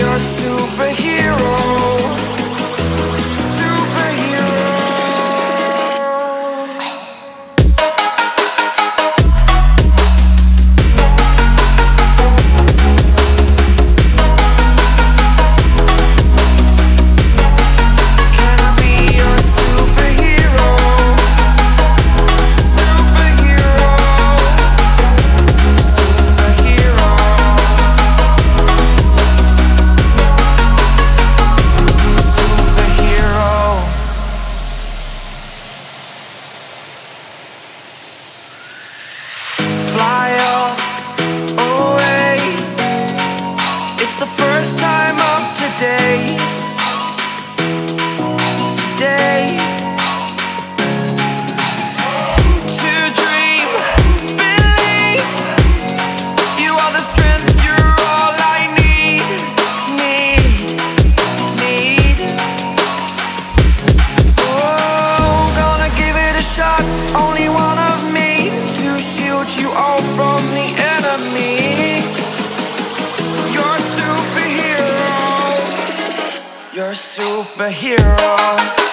your superhero. superhero.